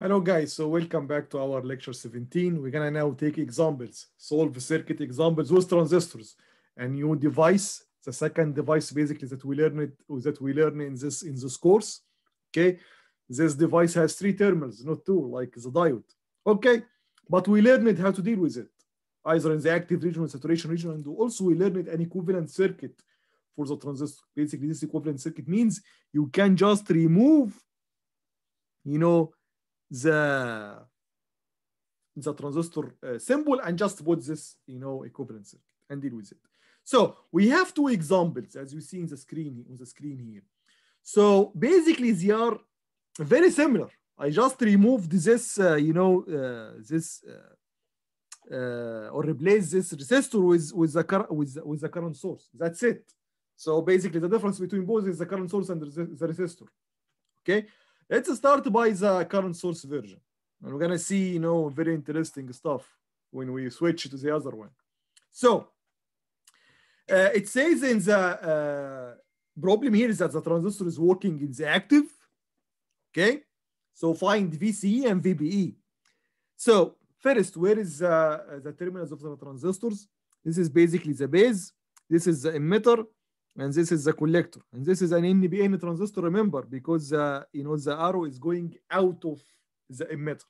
Hello guys, so welcome back to our lecture 17. We're gonna now take examples, solve circuit examples with transistors. A new device, the second device basically that we learn it that we learn in this in this course. Okay, this device has three terminals, not two, like the diode. Okay, but we learned how to deal with it, either in the active region or saturation region, and also we learned an equivalent circuit for the transistor. Basically, this equivalent circuit means you can just remove, you know, the the transistor uh, symbol and just put this you know equivalent circuit and deal with it. So we have two examples as you see in the screen on the screen here. So basically they are very similar. I just removed this uh, you know uh, this or replace this resistor with with the current with, with the current source. That's it. So basically the difference between both is the current source and the resistor. Okay Let's start by the current source version. And we're gonna see, you know, very interesting stuff when we switch to the other one. So uh, it says in the uh, problem here is that the transistor is working in the active. Okay, so find VCE and VBE. So first, where is uh, the terminals of the transistors? This is basically the base. This is the emitter and this is the collector. And this is an NPN transistor remember because uh, you know the arrow is going out of the emitter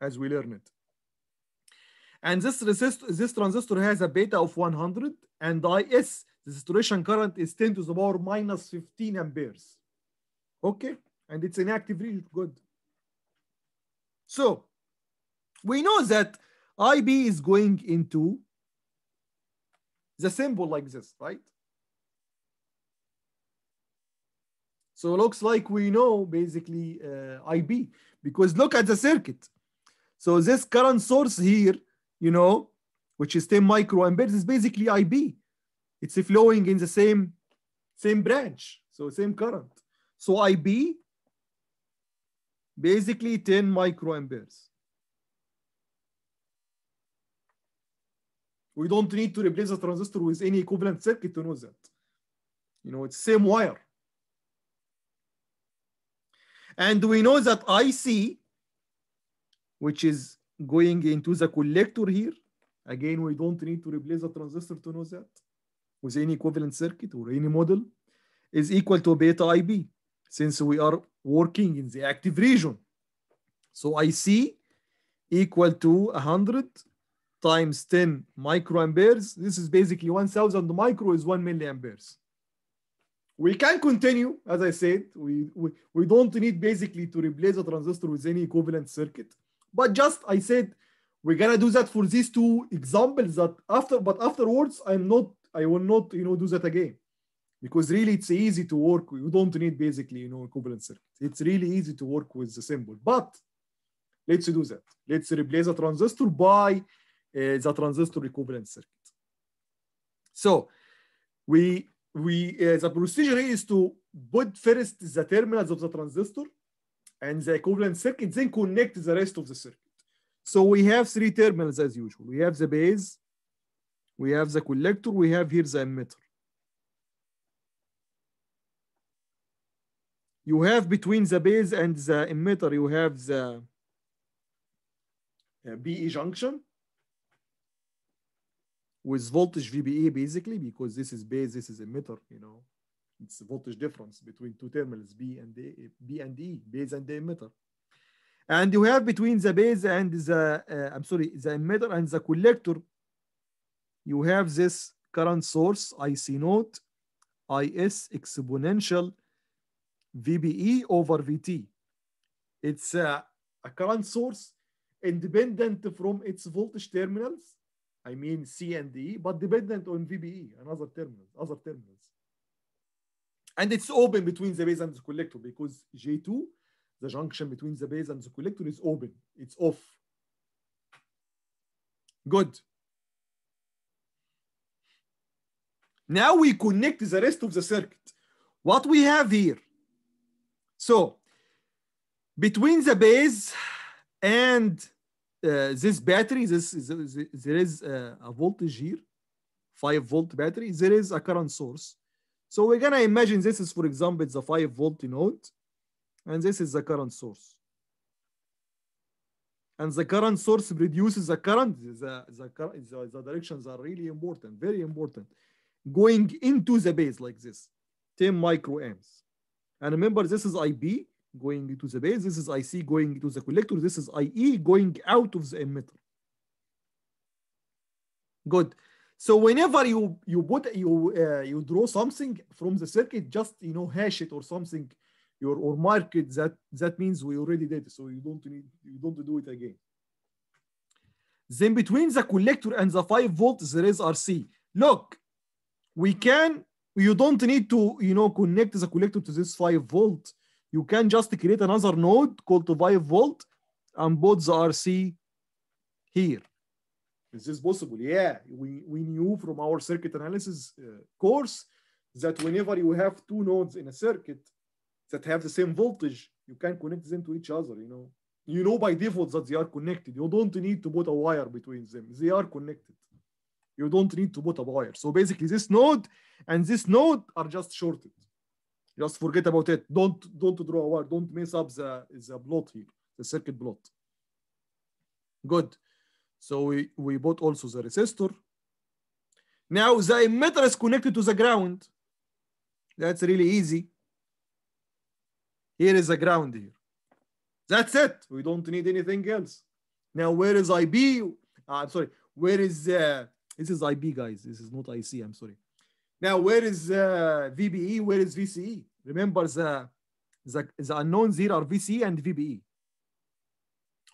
as we learned it. And this resistor this transistor has a beta of 100 and IS the saturation current is 10 to the power minus 15 amperes. Okay? And it's an active region good. So we know that IB is going into the symbol like this right So it looks like we know basically uh, IB because look at the circuit. So this current source here, you know, which is 10 microamperes is basically IB. It's flowing in the same, same branch, so same current. So IB, basically 10 microamperes. We don't need to replace the transistor with any equivalent circuit to know that. You know, it's same wire. And we know that IC, which is going into the collector here, again, we don't need to replace the transistor to know that with any equivalent circuit or any model, is equal to beta IB, since we are working in the active region. So IC equal to 100 times 10 microamperes. This is basically 1000 micro is 1 milliamperes we can continue, as I said, we, we, we don't need basically to replace the transistor with any equivalent circuit. But just, I said, we're gonna do that for these two examples that after, but afterwards, I'm not, I will not, you know, do that again. Because really it's easy to work, you don't need basically, you know, equivalent circuit. It's really easy to work with the symbol, but let's do that. Let's replace the transistor by uh, the transistor equivalent circuit. So we we uh, the procedure is to put first the terminals of the transistor and the equivalent circuit, then connect the rest of the circuit. So we have three terminals as usual. We have the base, we have the collector, we have here the emitter. You have between the base and the emitter, you have the uh, BE junction with voltage VBE basically because this is base, this is emitter, you know. It's voltage difference between two terminals B and A, B and E, base and the emitter. And you have between the base and the, uh, I'm sorry, the emitter and the collector, you have this current source, IC naught, IS exponential VBE over VT. It's a, a current source independent from its voltage terminals I mean C and D, but dependent on VBE and other terminals, other terminals. And it's open between the base and the collector because J2, the junction between the base and the collector is open. It's off. Good. Now we connect the rest of the circuit. What we have here. So between the base and uh, this battery, this is, there is a, a voltage here, 5 volt battery, there is a current source. So we're gonna imagine this is, for example, it's a 5 volt node, and this is the current source. and the current source produces a current, the, the, the, the directions are really important, very important. Going into the base like this, 10 microamps. And remember, this is IB going into the base, this is IC going into the collector, this is IE going out of the emitter. Good. So whenever you you put you uh, you draw something from the circuit, just you know hash it or something, your or mark it. That that means we already did it, so you don't need you don't do it again. Then between the collector and the five volts, there is RC. Look, we can. You don't need to you know connect the collector to this five volt. You can just create another node called the five volt and put the RC here. Is this possible? Yeah, we, we knew from our circuit analysis uh, course that whenever you have two nodes in a circuit that have the same voltage, you can connect them to each other, you know. You know by default that they are connected. You don't need to put a wire between them. They are connected. You don't need to put a wire. So basically this node and this node are just shorted. Just forget about it. Don't, don't draw a wire. Don't mess up the, the plot here, the circuit plot. Good. So we, we bought also the resistor. Now the emitter is connected to the ground. That's really easy. Here is the ground here. That's it. We don't need anything else. Now where is IB? Uh, I'm sorry. Where is uh, this is IB guys. This is not IC. I'm sorry. Now where is uh, VBE? Where is VCE? Remember the, the the unknowns here are VCE and VBE.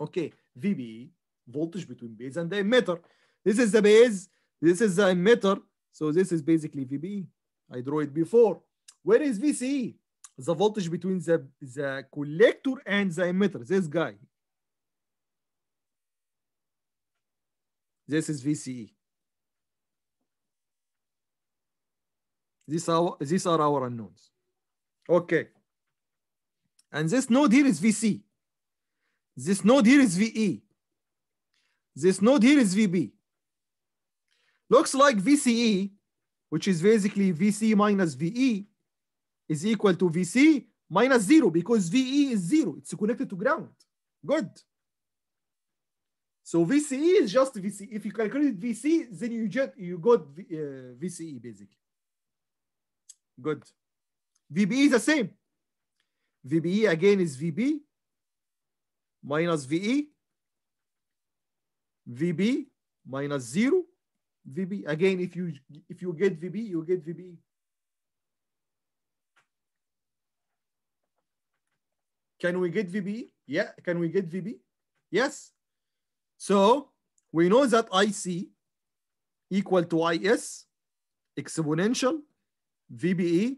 Okay, VBE voltage between base and the emitter. This is the base, this is the emitter. So this is basically VBE. I drew it before. Where is VCE? The voltage between the, the collector and the emitter, this guy. This is VCE. These are, these are our unknowns. Okay. And this node here is VC. This node here is VE. This node here is VB. Looks like VCE, which is basically VC minus VE, is equal to VC minus zero because VE is zero. It's connected to ground. Good. So VCE is just VC. If you calculate VC, then you get you got uh, VCE basically. Good. VBE is the same. VBE again is VB minus VE VB minus zero VB. Again, if you if you get VB, you get VB. Can we get VB? Yeah. Can we get VB? Yes. So we know that IC equal to IS exponential VBE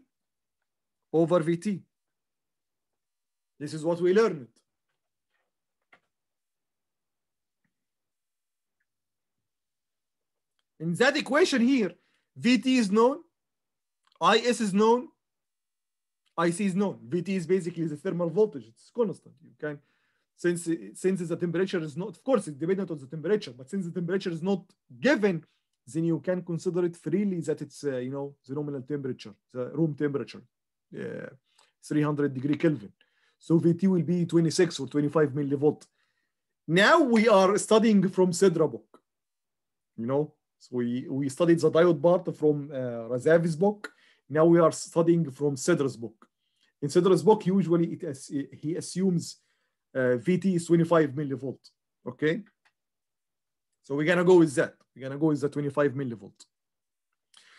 over VT. This is what we learned. In that equation here, VT is known, IS is known, IC is known. VT is basically the thermal voltage. It's constant. You can, since since the temperature is not, of course, it's dependent on the temperature, but since the temperature is not given, then you can consider it freely that it's uh, you know the nominal temperature, the room temperature, uh, 300 degree Kelvin. So VT will be 26 or 25 millivolt. Now we are studying from Sedra book. You know, so we, we studied the diode part from uh, Razavi's book. Now we are studying from Sedra's book. In Sedra's book, usually it as, he assumes uh, VT is 25 millivolt. Okay. So we're gonna go with that. We're gonna go with the 25 millivolt.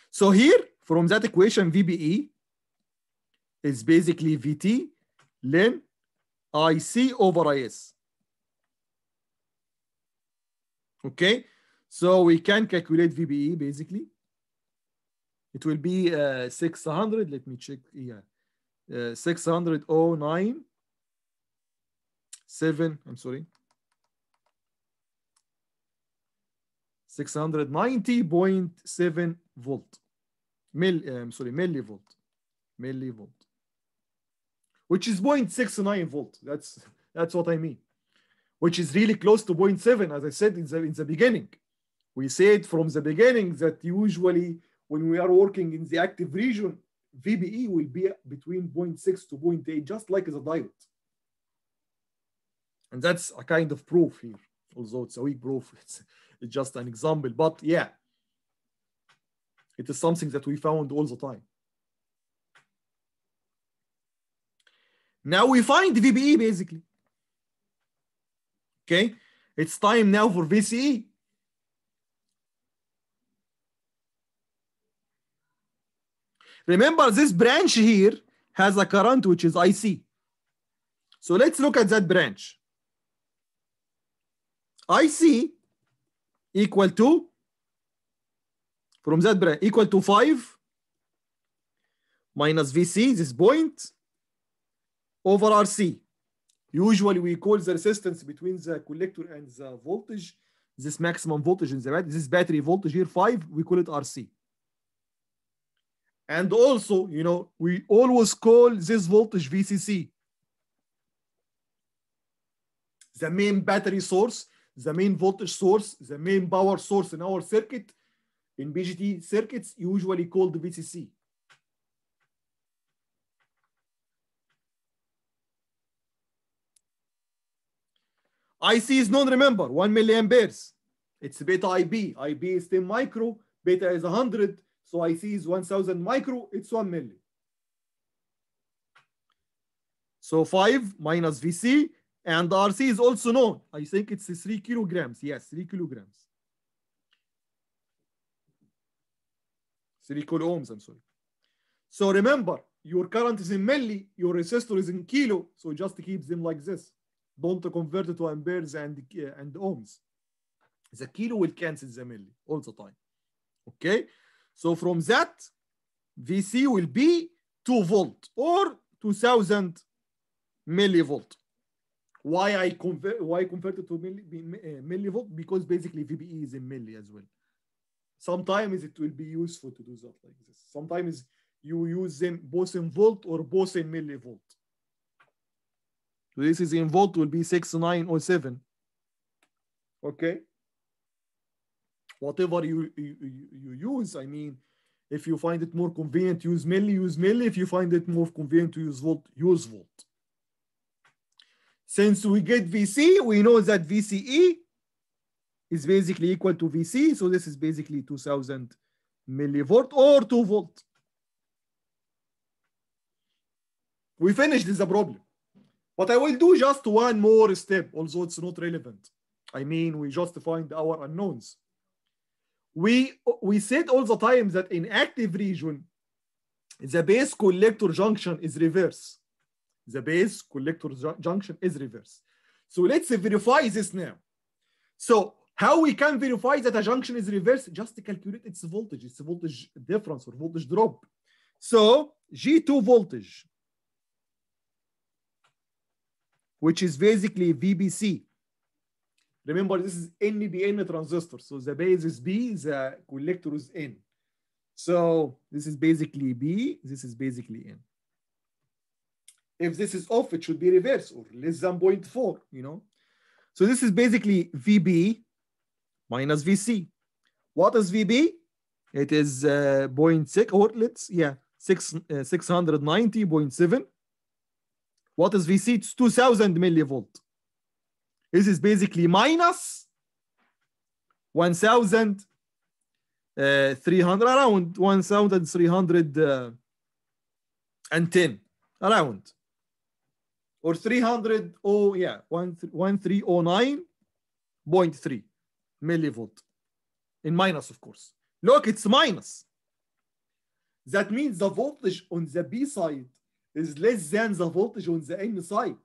So here, from that equation, VBE is basically VT ln IC over IS. Okay. So we can calculate VBE basically. It will be uh, 600. Let me check. Yeah, uh, 609 seven. I'm sorry. 690.7 volt. Mill, I'm sorry, millivolt. Millivolt. Which is 0.69 volt. That's that's what I mean. Which is really close to 0.7, as I said in the in the beginning. We said from the beginning that usually when we are working in the active region, VBE will be between 0.6 to 0.8, just like the diode. And that's a kind of proof here, although it's a weak proof. It's, it's just an example. But yeah, it is something that we found all the time. Now we find VBE basically. Okay, it's time now for VCE. Remember this branch here has a current which is IC. So let's look at that branch. IC equal to, from that branch, equal to 5 minus VC, this point, over RC. Usually we call the resistance between the collector and the voltage, this maximum voltage in the battery, this battery voltage here 5, we call it RC. And also, you know, we always call this voltage VCC. The main battery source, the main voltage source, the main power source in our circuit, in BJT circuits, usually called VCC. IC is known, remember, 1 milliamperes. It's beta IB. IB is 10 micro, beta is 100, so IC is 1000 micro, it's 1 milli. So 5 minus VC, and the RC is also known. I think it's 3 kilograms. Yes, 3 kilograms. 3 kilo ohms, I'm sorry. So remember, your current is in milli, your resistor is in kilo, so just keep them like this. Don't convert it to amperes and, uh, and ohms. The kilo will cancel the milli all the time. Okay? So from that, VC will be 2 volt or 2000 millivolt. Why I convert why I converted to milli, uh, millivolt? Because basically VBE is in milli as well. Sometimes it will be useful to do that like this. Sometimes you use them both in volt or both in millivolt. This is in volt will be 6907. Okay. Whatever you, you, you use, I mean, if you find it more convenient, use milli, use milli. If you find it more convenient to use volt, use volt. Since we get VC, we know that VCE is basically equal to VC. So this is basically 2000 millivolt or 2 volt. We finished this problem. But I will do just one more step, although it's not relevant. I mean, we just find our unknowns. We, we said all the time that in active region, the base collector junction is reverse. The base collector junction is reverse. So let's verify this now. So how we can verify that a junction is reverse? Just calculate its voltage, its voltage difference or voltage drop. So G2 voltage which is basically VBC. Remember, this is NBN transistor. So the base is B, the collector is N. So this is basically B, this is basically N. If this is off, it should be reverse or less than 0.4, you know. So this is basically VB minus VC. What is VB? It is uh, 0.6, or let's, yeah, 6, uh, 690.7 what is VC? It's 2000 millivolt. This is basically minus 1300, uh, around 1310, uh, around. Or 300, oh yeah, 1309.3 millivolt. In minus, of course. Look, it's minus. That means the voltage on the B side is less than the voltage on the N side.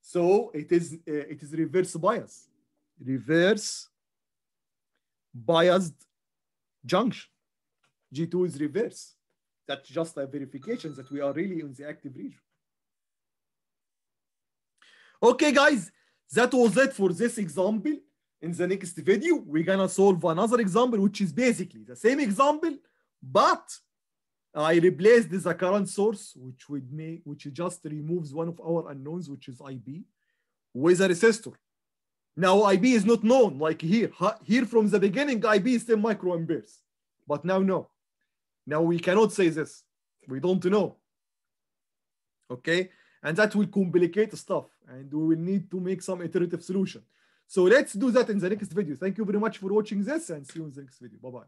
So it is uh, it is reverse bias. Reverse biased junction. G2 is reverse. That's just a verification that we are really in the active region. Okay, guys, that was it for this example. In the next video, we're gonna solve another example, which is basically the same example, but I replaced the current source, which would make, which just removes one of our unknowns, which is IB, with a resistor. Now IB is not known, like here. Here from the beginning, IB is 10 microamperes. But now no. Now we cannot say this. We don't know. Okay? And that will complicate stuff. And we will need to make some iterative solution. So let's do that in the next video. Thank you very much for watching this and see you in the next video. Bye-bye.